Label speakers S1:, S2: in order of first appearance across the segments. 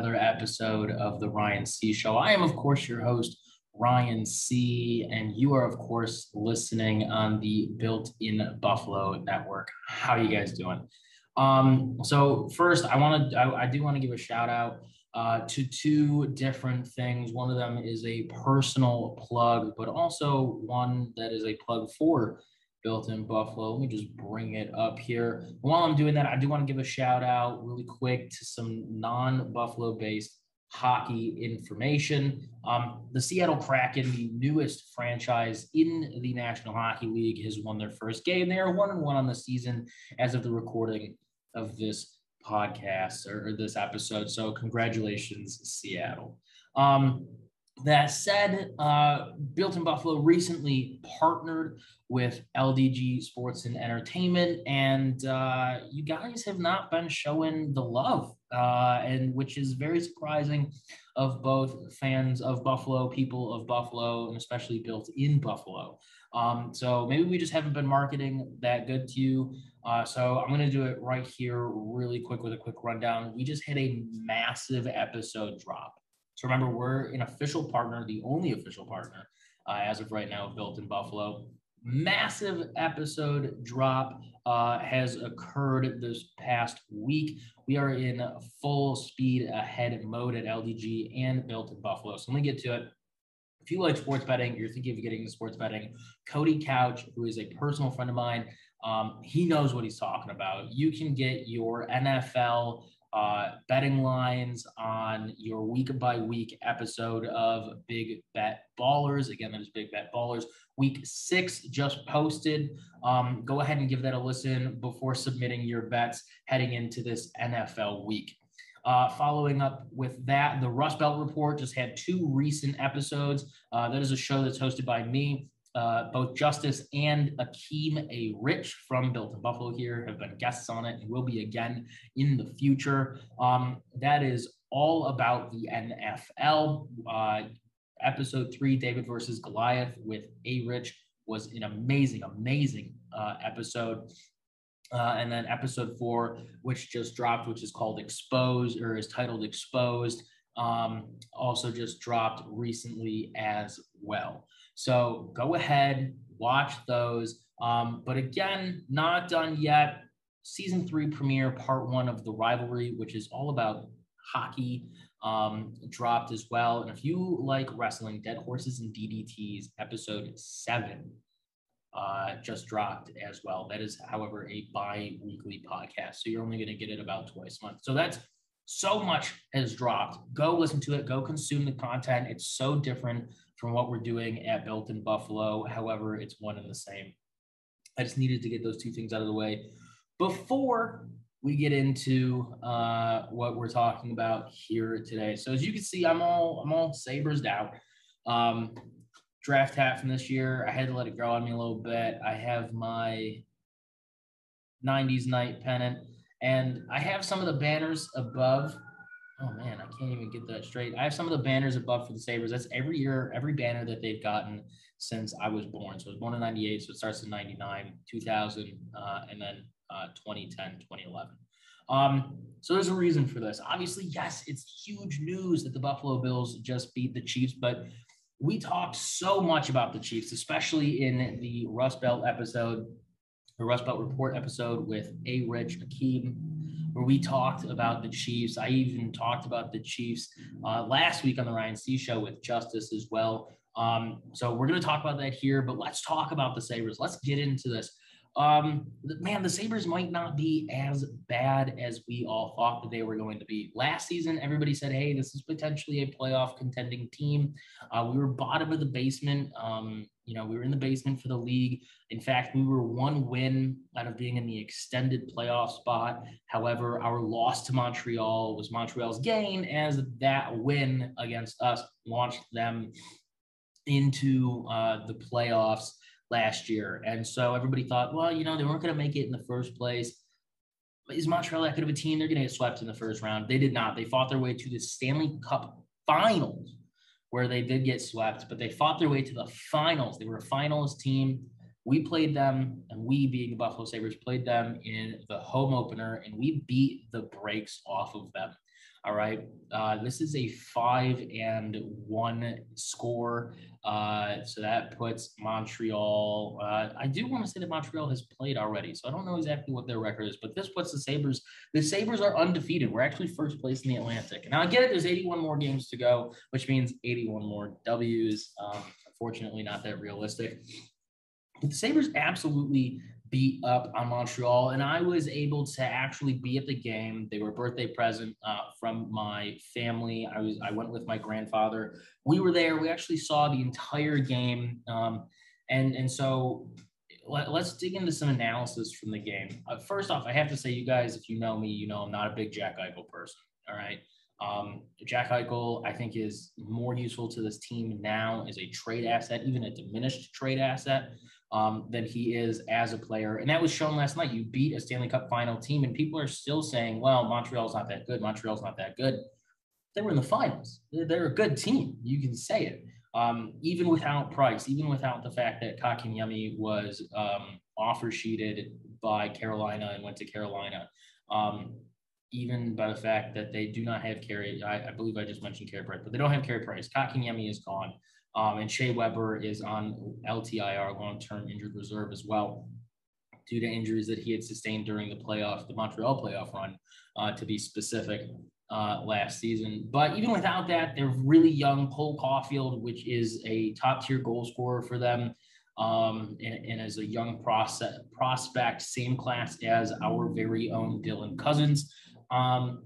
S1: another episode of the Ryan C. Show. I am, of course, your host, Ryan C., and you are, of course, listening on the Built in Buffalo Network. How are you guys doing? Um, so, first, I want to, I, I, do want to give a shout out uh, to two different things. One of them is a personal plug, but also one that is a plug for built in Buffalo. Let me just bring it up here. While I'm doing that, I do want to give a shout out really quick to some non Buffalo based hockey information. Um, the Seattle Kraken, the newest franchise in the National Hockey League, has won their first game. They are one and one on the season as of the recording of this podcast or, this episode. So, congratulations, Seattle. Um, that said, uh, Built in Buffalo recently partnered with LDG Sports and Entertainment, and uh, you guys have not been showing the love, uh, and which is very surprising of both fans of Buffalo, people of Buffalo, and especially Built in Buffalo. Um, so maybe we just haven't been marketing that good to you. Uh, so I'm going to do it right here, really quick, with a quick rundown. We just hit a massive episode drop. So remember, we're an official partner, the only official partner uh, as of right now, Built in Buffalo. Massive episode drop uh, has occurred this past week. We are in full speed ahead mode at LDG and Built in Buffalo. So let me get to it. If you like sports betting, you're thinking of getting into sports betting, Cody Couch, who is a personal friend of mine, um, he knows what he's talking about. You can get your NFL uh, betting lines on your week by week episode of Big Bet Ballers. Again, that is Big Bet Ballers. Week six just posted. Um, go ahead and give that a listen before submitting your bets heading into this NFL week. Uh, following up with that, the Rust Belt Report just had two recent episodes. Uh, that is a show that's hosted by me uh, both Justice and Akeem A. Rich from Built in Buffalo here have been guests on it and will be again in the future. Um, that is all about the NFL. Uh, episode three, David versus Goliath with A. Rich was an amazing, amazing uh, episode. Uh, and then episode four, which just dropped, which is called Exposed or is titled Exposed, um, also just dropped recently as well. So go ahead, watch those. Um, but again, not done yet. Season three premiere, part one of the rivalry, which is all about hockey, um, dropped as well. And if you like wrestling, Dead Horses and DDTs, episode seven uh, just dropped as well. That is, however, a bi weekly podcast. So you're only going to get it about twice a month. So that's so much has dropped. Go listen to it, go consume the content. It's so different from what we're doing at Built in Buffalo. However, it's one and the same. I just needed to get those two things out of the way before we get into uh, what we're talking about here today. So as you can see, I'm all I'm all Sabres out. Um, draft hat from this year. I had to let it grow on me a little bit. I have my 90s night pennant, and I have some of the banners above oh man, I can't even get that straight. I have some of the banners above for the Sabres. That's every year, every banner that they've gotten since I was born. So I was born in 98, so it starts in 99, 2000, uh, and then uh, 2010, 2011. Um, so there's a reason for this. Obviously, yes, it's huge news that the Buffalo Bills just beat the Chiefs, but we talked so much about the Chiefs, especially in the Rust Belt episode, the Rust Belt Report episode with A. Rich Akeem where we talked about the Chiefs. I even talked about the Chiefs uh, last week on the Ryan C show with Justice as well. Um, so we're going to talk about that here, but let's talk about the Sabres. Let's get into this. Um, man, the Sabres might not be as bad as we all thought that they were going to be. Last season, everybody said, hey, this is potentially a playoff contending team. Uh, we were bottom of the basement. Um, you know, we were in the basement for the league. In fact, we were one win out of being in the extended playoff spot. However, our loss to Montreal was Montreal's gain, as that win against us launched them into uh, the playoffs last year. And so everybody thought, well, you know, they weren't going to make it in the first place. Is Montreal that good of a team? They're going to get swept in the first round. They did not. They fought their way to the Stanley Cup finals where they did get swept, but they fought their way to the finals. They were a finalist team. We played them, and we, being the Buffalo Sabres, played them in the home opener, and we beat the brakes off of them. All right. Uh, this is a five and one score. Uh, so that puts Montreal. Uh, I do want to say that Montreal has played already. So I don't know exactly what their record is, but this puts the Sabres. The Sabres are undefeated. We're actually first place in the Atlantic. Now I get it. There's 81 more games to go, which means 81 more W's. Um, unfortunately, not that realistic. But the Sabres absolutely beat up on Montreal, and I was able to actually be at the game. They were a birthday present uh, from my family. I was I went with my grandfather. We were there. We actually saw the entire game, um, and and so let, us dig into some analysis from the game. Uh, first off, I have to say, you guys, if you know me, you know I'm not a big Jack Eichel person. All right. Um, Jack Eichel, I think, is more useful to this team now as a trade asset, even a diminished trade asset um, than he is as a player. And that was shown last night. You beat a Stanley Cup final team, and people are still saying, well, Montreal's not that good. Montreal's not that good. They were in the finals. They're a good team. You can say it. Um, even without Price, even without the fact that Kotkaniemi was um, offer sheeted by Carolina and went to Carolina, um, even by the fact that they do not have Carey, I, I, believe I just mentioned Carey Price, but they don't have Carey Price. Kotkaniemi is gone. Um, and Shea Weber is on LTIR, long term injured reserve as well, due to injuries that he had sustained during the playoff, the Montreal playoff run, uh, to be specific, uh, last season. But even without that, they're really young. Cole Caufield, which is a top tier goal scorer for them. Um, and, and, as a young process, prospect, same class as our very own Dylan Cozens. Um,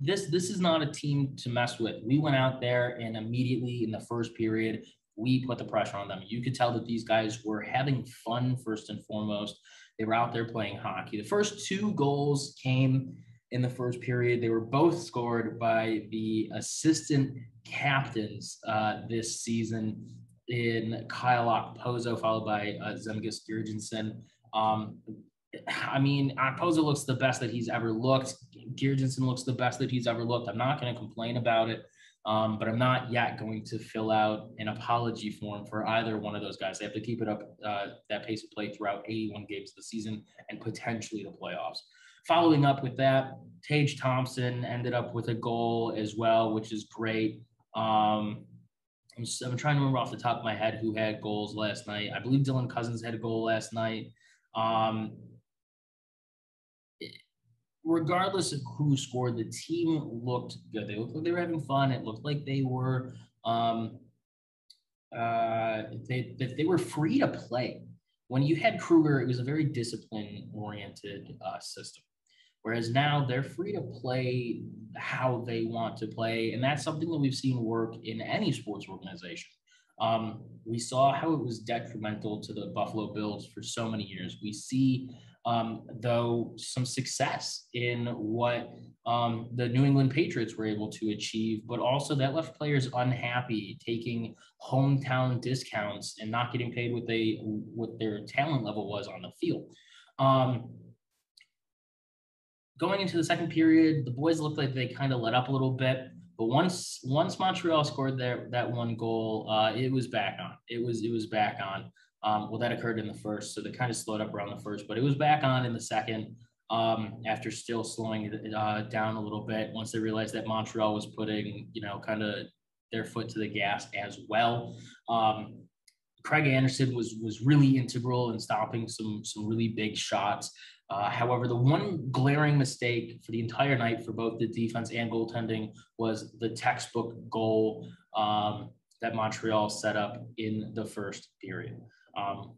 S1: this this is not a team to mess with. We went out there and immediately in the first period, we put the pressure on them. You could tell that these guys were having fun first and foremost. They were out there playing hockey. The first two goals came in the first period. They were both scored by the assistant captains uh, this season in Kyle Okposo, followed by uh, Zemgus. Um, I mean, Okposo looks the best that he's ever looked. Girgensons looks the best that he's ever looked. I'm not going to complain about it, um, but I'm not yet going to fill out an apology form for either one of those guys. They have to keep it up uh, that pace of play throughout 81 games of the season and potentially the playoffs. Following up with that, Tage Thompson ended up with a goal as well, which is great. Um, I'm, I'm, trying to remember off the top of my head who had goals last night. I believe Dylan Cozens had a goal last night. Um, regardless of who scored, the team looked good. They looked like they were having fun. It looked like they were um, uh, they that they were free to play. When you had Krueger, it was a very discipline oriented uh, system. Whereas now they're free to play how they want to play. And that's something that we've seen work in any sports organization. Um, we saw how it was detrimental to the Buffalo Bills for so many years. We see um, though some success in what um, the New England Patriots were able to achieve, but also that left players unhappy, taking hometown discounts and not getting paid what they what their talent level was on the field. Um, going into the second period, the boys looked like they kind of let up a little bit. But once once Montreal scored their that one goal, uh, it was back on. It was it was back on. Um, well, that occurred in the first, so they kind of slowed up around the first, but it was back on in the second um, after still slowing it uh, down a little bit once they realized that Montreal was putting, you know, kind of their foot to the gas as well. Um, Craig Anderson was was really integral in stopping some some really big shots. Uh, however, the one glaring mistake for the entire night for both the defense and goaltending was the textbook goal um, that Montreal set up in the first period. Um,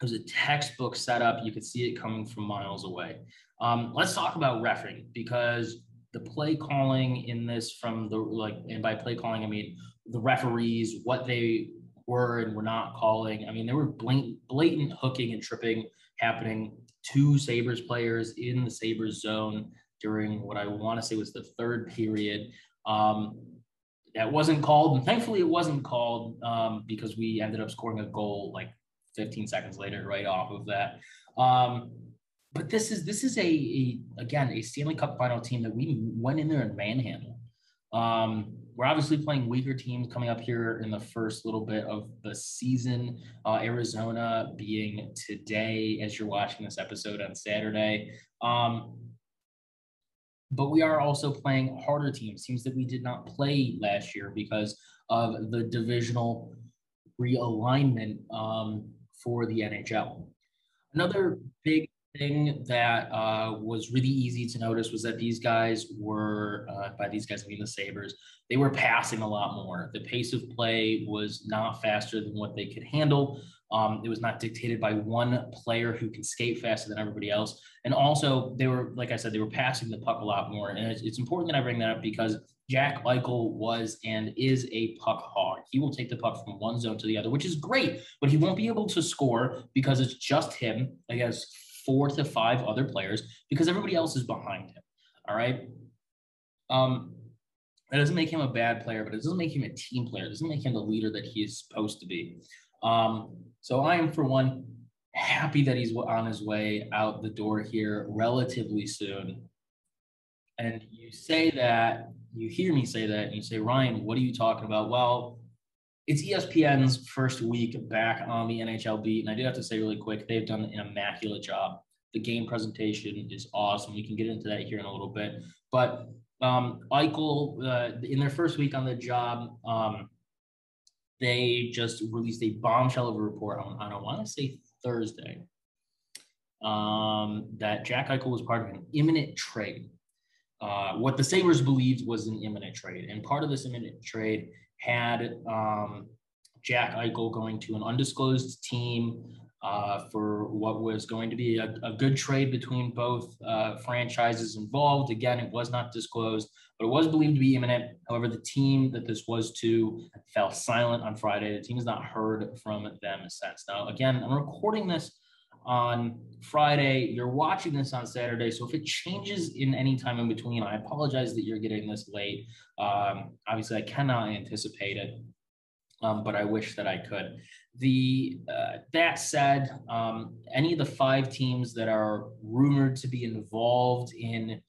S1: it was a textbook setup. You could see it coming from miles away. Um, let's talk about refing because the play calling in this from the like, and by play calling, I mean the referees, what they were and were not calling. I mean, there were blatant, blatant hooking and tripping happening. Two Sabres players in the Sabres zone during what I want to say was the third period. Um, that wasn't called, and thankfully it wasn't called um, because we ended up scoring a goal like 15 seconds later, right off of that. Um, but this is this is a, a, again a Stanley Cup final team that we went in there and manhandled. Um, we're obviously playing weaker teams coming up here in the first little bit of the season. Uh, Arizona being today, as you're watching this episode on Saturday. Um, but we are also playing harder teams, teams that we did not play last year because of the divisional realignment um, for the NHL. Another big thing that uh, was really easy to notice was that these guys were, uh, by these guys, I mean the Sabres, they were passing a lot more. The pace of play was not faster than what they could handle. Um, it was not dictated by one player who can skate faster than everybody else. And also, they were, like I said, they were passing the puck a lot more. And it's, it's important that I bring that up because Jack Eichel was and is a puck hog. He will take the puck from one zone to the other, which is great, but he won't be able to score because it's just him against four to five other players because everybody else is behind him. All right. Um, that doesn't make him a bad player, but it doesn't make him a team player. It doesn't make him the leader that he is supposed to be. Um, so I am, for one, happy that he's on his way out the door here relatively soon. And you say that, you hear me say that, and you say, Ryan, what are you talking about? Well, it's ESPN's first week back on the NHL beat. And I do have to say really quick, they've done an immaculate job. The game presentation is awesome. We can get into that here in a little bit. But um, Eichel, uh, in their first week on the job, um, they just released a bombshell of a report on, I don't want to say Thursday, um, that Jack Eichel was part of an imminent trade. Uh, what the Sabres believed was an imminent trade. And part of this imminent trade had um, Jack Eichel going to an undisclosed team uh, for what was going to be a, a good trade between both uh, franchises involved. Again, it was not disclosed, but it was believed to be imminent. However, the team that this was to fell silent on Friday. The team has not heard from them since. Now, again, I'm recording this on Friday. You're watching this on Saturday. So if it changes in any time in between, I apologize that you're getting this late. Um, obviously, I cannot anticipate it, um, but I wish that I could. The uh, that said, um, any of the five teams that are rumored to be involved in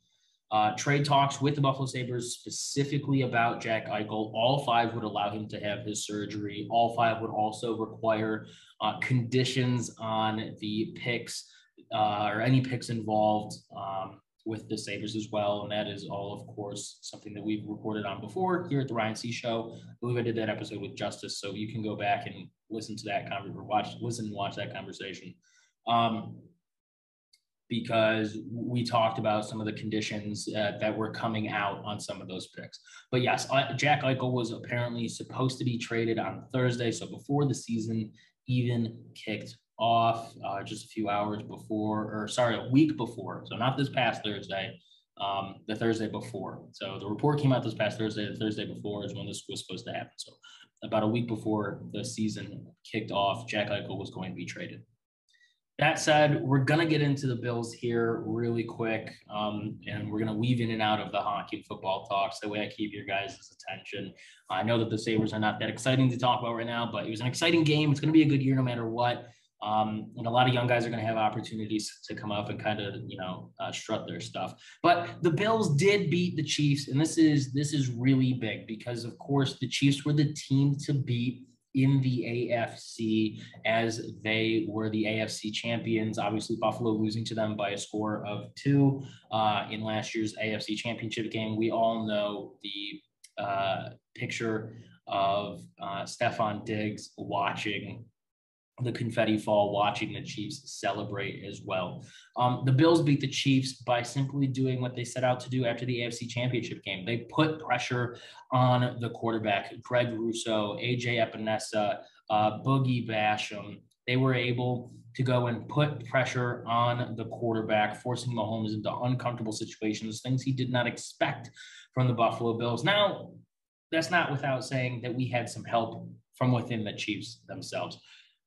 S1: uh, trade talks with the Buffalo Sabres specifically about Jack Eichel. All five would allow him to have his surgery. All five would also require uh, conditions on the picks uh, or any picks involved um, with the Sabres as well. And that is all, of course, something that we've reported on before here at the Ryan C Show. I believe I did that episode with Justice. So you can go back and listen to that conversation or watch, listen and watch that conversation. Um, because we talked about some of the conditions uh, that were coming out on some of those picks. But yes, Jack Eichel was apparently supposed to be traded on Thursday. So before the season even kicked off, uh, just a few hours before, or sorry, a week before. So not this past Thursday, um, the Thursday before. So the report came out this past Thursday. The Thursday before is when this was supposed to happen. So about a week before the season kicked off, Jack Eichel was going to be traded. That said, we're going to get into the Bills here really quick, um, and we're going to weave in and out of the hockey and football talks. That way I keep your guys' attention. I know that the Sabres are not that exciting to talk about right now, but it was an exciting game. It's going to be a good year no matter what. Um, and a lot of young guys are going to have opportunities to come up and kind of, you know, uh, strut their stuff. But the Bills did beat the Chiefs, and this is this is really big because, of course, the Chiefs were the team to beat in the AFC as they were the AFC champions. Obviously, Buffalo losing to them by a score of two uh, in last year's AFC championship game. We all know the uh, picture of uh, Stefon Diggs watching the confetti fall, watching the Chiefs celebrate as well. Um, the Bills beat the Chiefs by simply doing what they set out to do after the AFC Championship game. They put pressure on the quarterback, Greg Rousseau, AJ Epenesa, uh, Boogie Basham. They were able to go and put pressure on the quarterback, forcing Mahomes into uncomfortable situations, things he did not expect from the Buffalo Bills. Now, that's not without saying that we had some help from within the Chiefs themselves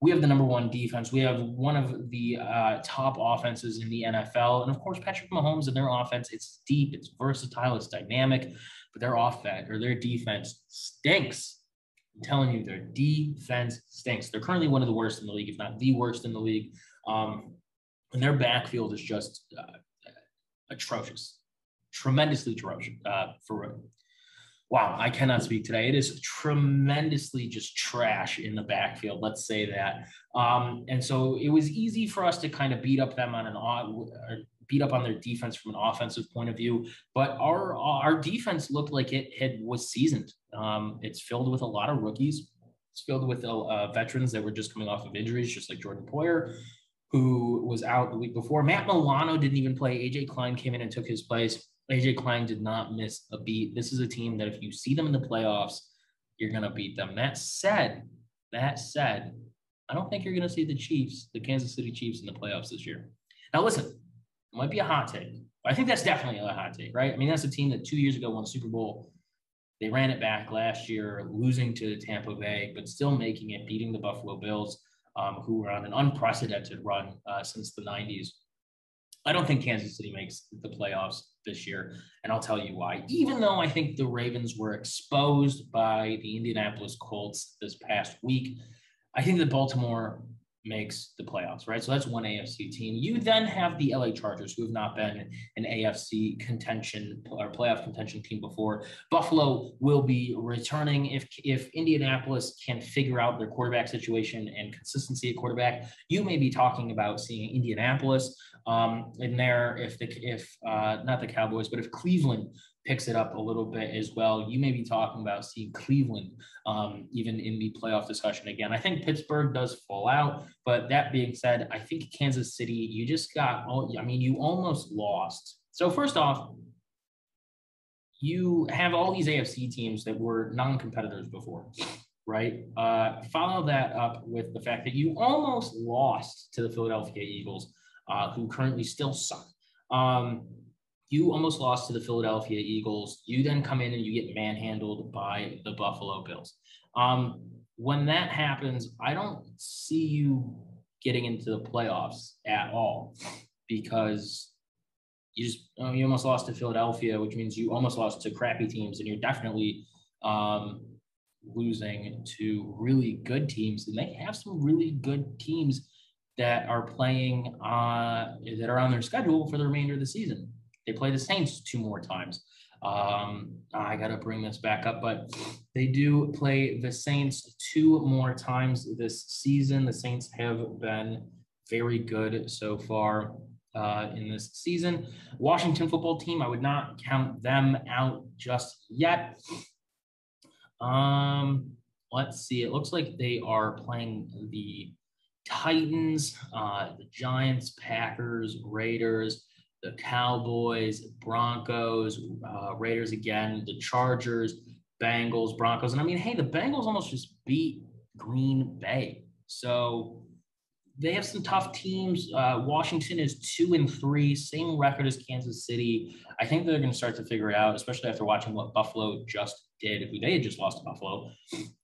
S1: we have the number one defense. We have one of the uh, top offenses in the NFL. And of course, Patrick Mahomes and their offense, it's deep, it's versatile, it's dynamic, but their offense or their defense stinks. I'm telling you, their defense stinks. They're currently one of the worst in the league, if not the worst in the league. Um, and their backfield is just uh, atrocious, tremendously atrocious uh, for wow, I cannot speak today. It is tremendously just trash in the backfield. Let's say that. Um, and so it was easy for us to kind of beat up them on an beat up on their defense from an offensive point of view. But our our defense looked like it had was seasoned. Um, it's filled with a lot of rookies. It's filled with uh, veterans that were just coming off of injuries, just like Jordan Poyer, who was out the week before. Matt Milano didn't even play. AJ Klein came in and took his place. AJ Klein did not miss a beat. This is a team that if you see them in the playoffs, you're going to beat them. That said, that said, I don't think you're going to see the Chiefs, the Kansas City Chiefs, in the playoffs this year. Now, listen, it might be a hot take. but I think that's definitely a hot take, right? I mean, that's a team that two years ago won Super Bowl. They ran it back last year, losing to Tampa Bay, but still making it, beating the Buffalo Bills, um, who were on an unprecedented run uh, since the 90s. I don't think Kansas City makes the playoffs this year. And I'll tell you why. Even though I think the Ravens were exposed by the Indianapolis Colts this past week, I think that Baltimore makes the playoffs, right? So that's one AFC team. You then have the LA Chargers, who have not been an AFC contention or playoff contention team before. Buffalo will be returning if if Indianapolis can figure out their quarterback situation and consistency at quarterback. You may be talking about seeing Indianapolis um, in there if the if uh, not the Cowboys, but if Cleveland picks it up a little bit as well, you may be talking about seeing Cleveland um, even in the playoff discussion again. I think Pittsburgh does fall out, but that being said, I think Kansas City, you just got, I mean, you almost lost. So first off, you have all these AFC teams that were non-competitors before, right? Uh, follow that up with the fact that you almost lost to the Philadelphia Eagles uh, who currently still suck. Um, you almost lost to the Philadelphia Eagles. You then come in and you get manhandled by the Buffalo Bills. Um, when that happens, I don't see you getting into the playoffs at all because you just you almost lost to Philadelphia, which means you almost lost to crappy teams, and you're definitely um, losing to really good teams, and they have some really good teams that are playing uh, that are on their schedule for the remainder of the season. They play the Saints two more times. Um, I got to bring this back up, but they do play the Saints two more times this season. The Saints have been very good so far uh, in this season. Washington football team, I would not count them out just yet. Um, let's see. It looks like they are playing the Titans, uh, the Giants, Packers, Raiders, the Cowboys, Broncos, uh, Raiders again, the Chargers, Bengals, Broncos. And I mean, hey, the Bengals almost just beat Green Bay. So they have some tough teams. Uh, Washington is two and three, same record as Kansas City. I think they're going to start to figure it out, especially after watching what Buffalo just did. Who they had just lost to Buffalo,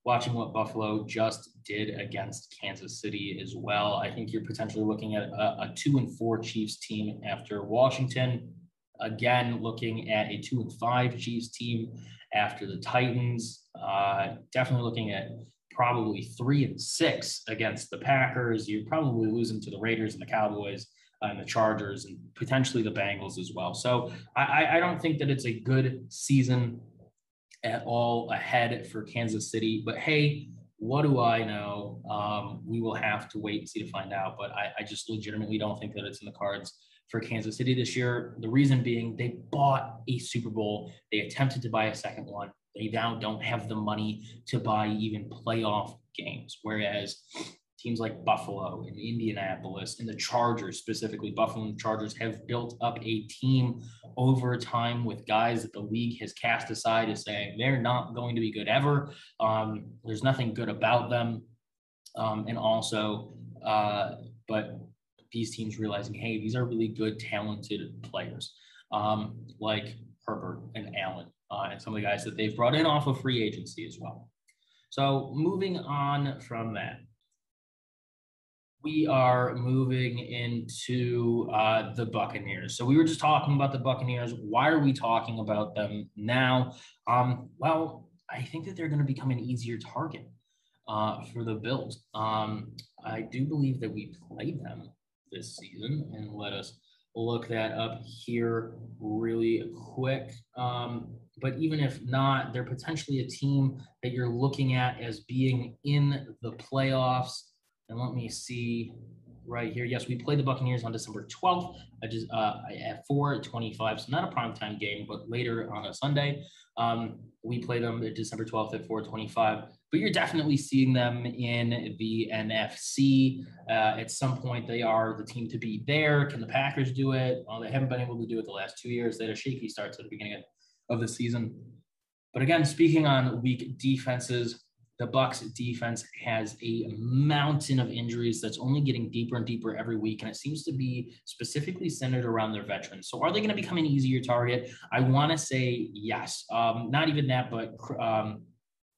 S1: watching what Buffalo just did against Kansas City as well. I think you're potentially looking at a, a two and four Chiefs team after Washington. Again, looking at a two and five Chiefs team after the Titans. Uh, definitely looking at probably three and six against the Packers. You're probably losing to the Raiders and the Cowboys and the Chargers and potentially the Bengals as well. So I, I don't think that it's a good season at all ahead for Kansas City. But hey, what do I know? Um, we will have to wait and see to find out. But I, I just legitimately don't think that it's in the cards for Kansas City this year. The reason being they bought a Super Bowl, they attempted to buy a second one. They now don't have the money to buy even playoff games. Whereas teams like Buffalo and Indianapolis and the Chargers, specifically Buffalo and Chargers, have built up a team over time with guys that the league has cast aside as saying they're not going to be good ever. Um, there's nothing good about them. Um, and also, uh, but these teams realizing, hey, these are really good, talented players um, like Herbert and Allen uh, and some of the guys that they've brought in off of free agency as well. So moving on from that, we are moving into uh, the Buccaneers. So we were just talking about the Buccaneers. Why are we talking about them now? Um, well, I think that they're going to become an easier target uh, for the Bills. Um, I do believe that we played them this season, and let us look that up here really quick. Um, but even if not, they're potentially a team that you're looking at as being in the playoffs. And let me see right here. Yes, we played the Buccaneers on December 12th just, uh, at 4:25. So not a primetime game, but later on a Sunday. Um, we played them December 12th at 4:25. But you're definitely seeing them in the NFC. Uh, at some point, they are the team to beat there. Can the Packers do it? Well, they haven't been able to do it the last two years. They had a shaky start to the beginning of the season. But again, speaking on weak defenses, the Bucks defense has a mountain of injuries that's only getting deeper and deeper every week, and it seems to be specifically centered around their veterans. So, are they going to become an easier target? I want to say yes. Um, not even that, but um,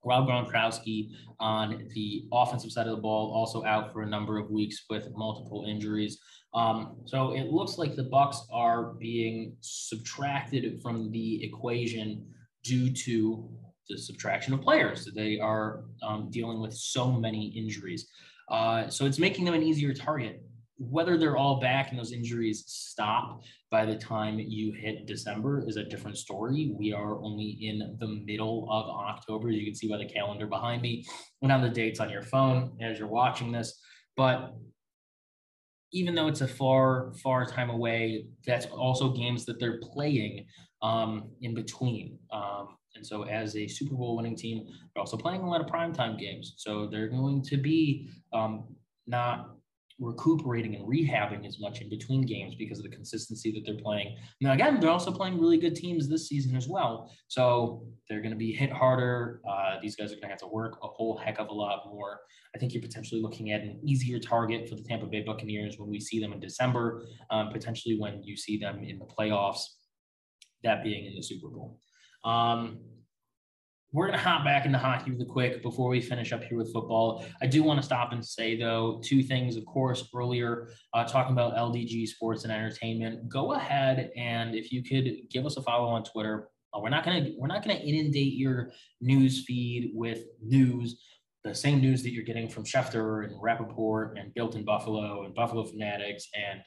S1: Rob Gronkowski on the offensive side of the ball also out for a number of weeks with multiple injuries. Um, so it looks like the Bucks are being subtracted from the equation due to the subtraction of players. They are um, dealing with so many injuries. Uh, so it's making them an easier target. Whether they're all back and those injuries stop by the time you hit December is a different story. We are only in the middle of October. as You can see by the calendar behind me and on the dates on your phone as you're watching this. But even though it's a far, far time away, that's also games that they're playing um, in between. Um, and so, as a Super Bowl winning team, they're also playing a lot of primetime games. So, they're going to be um, not recuperating and rehabbing as much in between games because of the consistency that they're playing. Now, again, they're also playing really good teams this season as well. So, they're going to be hit harder. Uh, these guys are going to have to work a whole heck of a lot more. I think you're potentially looking at an easier target for the Tampa Bay Buccaneers when we see them in December, um, potentially when you see them in the playoffs, that being in the Super Bowl. Um, we're going to hop back into hockey really quick before we finish up here with football. I do want to stop and say, though, two things. Of course, earlier, uh, talking about LDG Sports and Entertainment. Go ahead and if you could give us a follow on Twitter. Uh, we're not going to we're not going to inundate your news feed with news, the same news that you're getting from Schefter and Rapoport and Built in Buffalo and Buffalo Fanatics and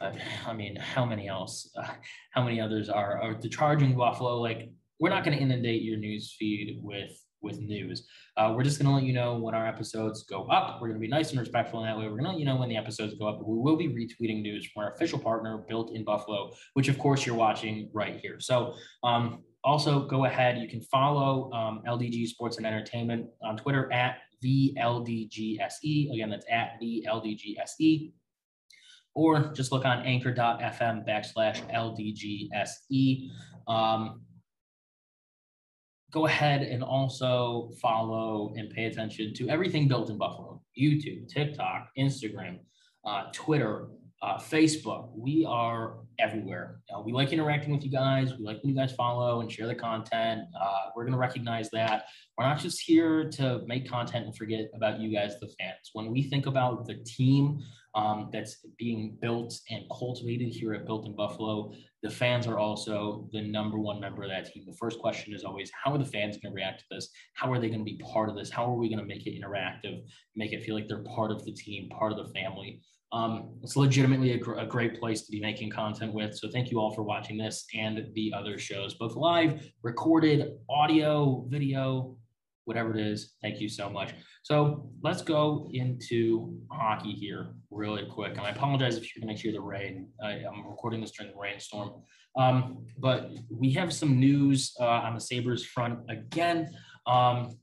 S1: uh, I mean, how many else? Uh, how many others are? Are the Charging Buffalo like we're not going to inundate your news feed with with news. Uh, we're just going to let you know when our episodes go up. We're going to be nice and respectful in that way. We're going to let you know when the episodes go up. We will be retweeting news from our official partner, Built in Buffalo, which of course you're watching right here. So um, also go ahead. You can follow um, LDG Sports and Entertainment on Twitter at the LDGSE. Again, that's at the LDGSE. Or just look on anchor.fm backslash LDGSE. Um, go ahead and also follow and pay attention to everything built in Buffalo YouTube, TikTok, Instagram, uh, Twitter, uh, Facebook. We are everywhere. Uh, we like interacting with you guys. We like when you guys follow and share the content. Uh, we're going to recognize that. We're not just here to make content and forget about you guys, the fans. When we think about the team, um, that's being built and cultivated here at Built in Buffalo. The fans are also the number one member of that team. The first question is always, how are the fans going to react to this? How are they going to be part of this? How are we going to make it interactive, make it feel like they're part of the team, part of the family? Um, it's legitimately a, gr- a, great place to be making content with. So thank you all for watching this and the other shows, both live, recorded, audio, video, whatever it is. Thank you so much. So let's go into hockey here really quick. And I apologize if you're going to hear the rain. I, am recording this during the rainstorm. Um, but we have some news uh, on the Sabres front again um,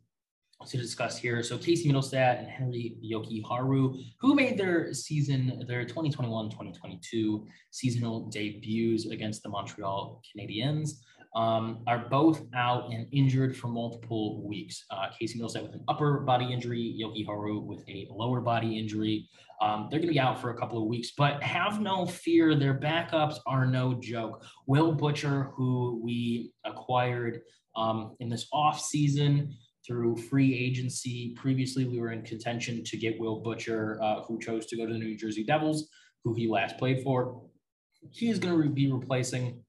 S1: to discuss here. So Casey Mittelstadt and Henri Jokiharju, who made their season, their 2021-2022 seasonal debuts against the Montreal Canadiens um, are both out and injured for multiple weeks. Uh, Casey Mittelstadt with an upper body injury, Jokiharju with a lower body injury. Um, they're going to be out for a couple of weeks, but have no fear. Their backups are no joke. Will Butcher, who we acquired um, in this off season through free agency. Previously, we were in contention to get Will Butcher, uh, who chose to go to the New Jersey Devils, who he last played for. He is going to be replacing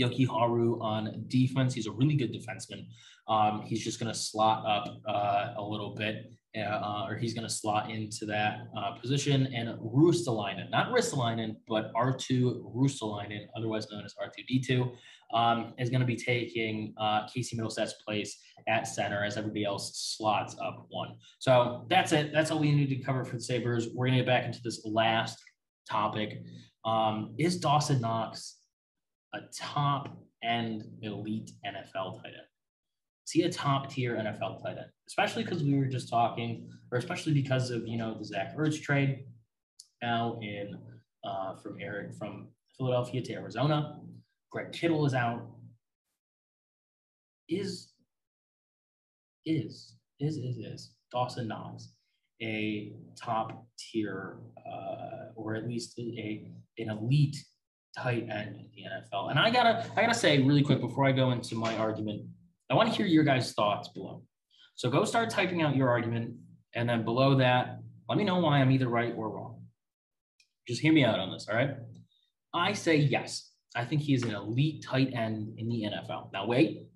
S1: Jokiharju on defense. He's a really good defenseman. Um, he's just going to slot up uh, a little bit, uh, or he's going to slot into that uh, position. And Ruotsalainen, not Ristolainen, but R2 Ruotsalainen, otherwise known as R2D2, um, is going to be taking uh, Casey Mittelstadt's place at center as everybody else slots up one. So that's it. That's all we need to cover for the Sabres. We're going to get back into this last topic. Um, is Dawson Knox a top end elite NFL tight end? Is he a top tier NFL tight end? Especially because we were just talking, or especially because of you know the Zach Ertz trade now in uh, from Eric from Philadelphia to Arizona. Greg Kittle is out. Is is is is is Dawson Knox a top tier uh, or at least a an elite tight end in the NFL? And I gotta I gotta say really quick before I go into my argument, I want to hear your guys' thoughts below. So go start typing out your argument, and then below that, let me know why I'm either right or wrong. Just hear me out on this, all right? I say yes. I think he is an elite tight end in the NFL. Now wait,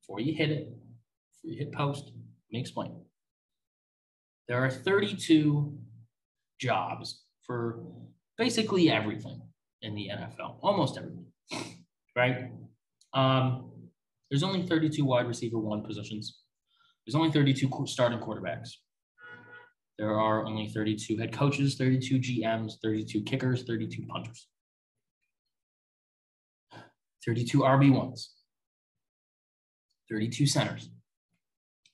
S1: before you hit it, before you hit post, let me explain. There are 32 jobs for basically everything in the NFL, almost everything, right? Um, there's only 32 wide receiver one positions. There's only 32 starting quarterbacks. There are only 32 head coaches, 32 GMs, 32 kickers, 32 punters, 32 RB1s, 32 centers,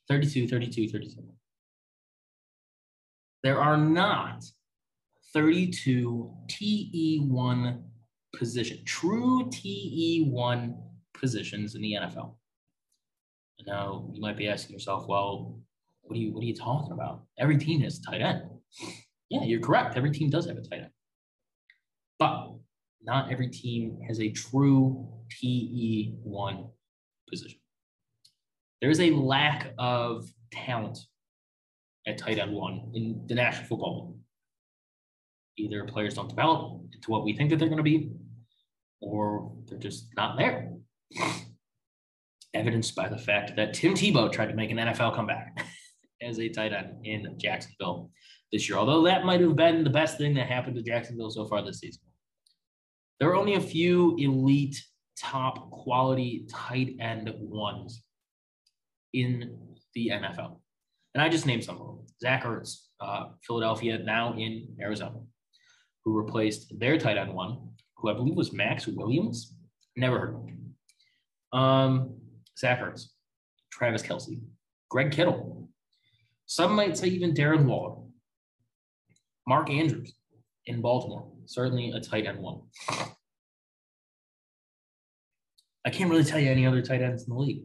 S1: 32, 32, 32. There are not 32 TE1 position, true TE1 positions in the NFL. Now you might be asking yourself, well, what are you what are you talking about? Every team has tight end. Yeah, you're correct. Every team does have a tight end. But not every team has a true TE1 position. There's a lack of talent at tight end one in the National Football League. Either players don't develop into what we think that they're going to be, or they're just not there. Evidenced by the fact that Tim Tebow tried to make an NFL comeback as a tight end in Jacksonville this year, although that might have been the best thing that happened to Jacksonville so far this season. There are only a few elite, top quality tight end ones in the NFL. And I just named some of them. Zach Ertz, uh, Philadelphia, now in Arizona, who replaced their tight end one, who I believe was Maxx Williams. Never heard of him. Um, Zach Ertz, Travis Kelce, Greg Kittle. Some might say even Darren Waller. Mark Andrews in Baltimore, certainly a tight end one. I can't really tell you any other tight ends in the league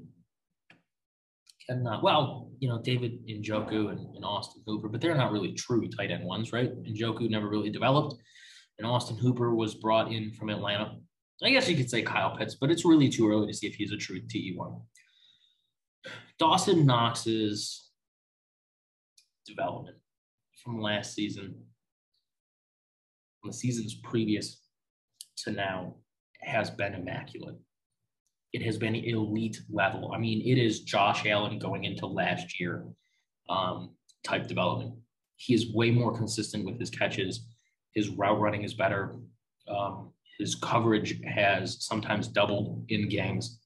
S1: cannot. Well, you know, David Njoku and, and Austin Hooper, but they're not really true tight end ones, right? Njoku never really developed, and Austin Hooper was brought in from Atlanta. I guess you could say Kyle Pitts, but it's really too early to see if he's a true TE1. Dawson Knox's development from last season, from the seasons previous to now, has been immaculate it has been elite level. I mean, it is Josh Allen going into last year um, type development. He is way more consistent with his catches. His route running is better. Um, his coverage has sometimes doubled in games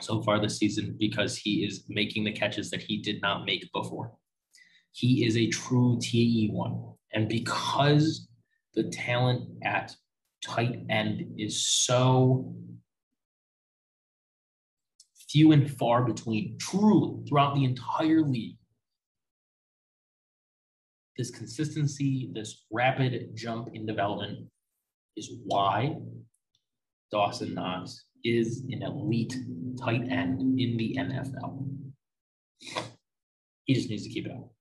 S1: so far this season because he is making the catches that he did not make before. He is a true TE1. And because the talent at tight end is so few and far between, truly, throughout the entire league. This consistency, this rapid jump in development is why Dawson Knox is an elite tight end in the NFL. He just needs to keep it up.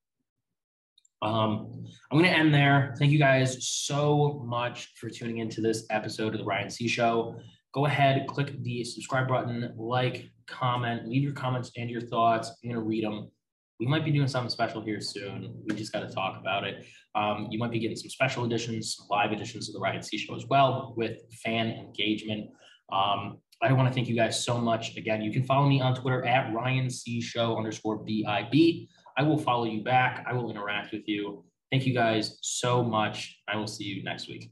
S1: Um, I'm going to end there. Thank you guys so much for tuning into this episode of the Ryan C Show. Go ahead, click the subscribe button, like, comment, leave your comments and your thoughts. I'm going to read them. We might be doing something special here soon. We just got to talk about it. Um, you might be getting some special editions, live editions of the Ryan C Show as well with fan engagement. Um, I want to thank you guys so much. Again, you can follow me on Twitter at Ryan C Show underscore BIB. I will follow you back. I will interact with you. Thank you guys so much. I will see you next week.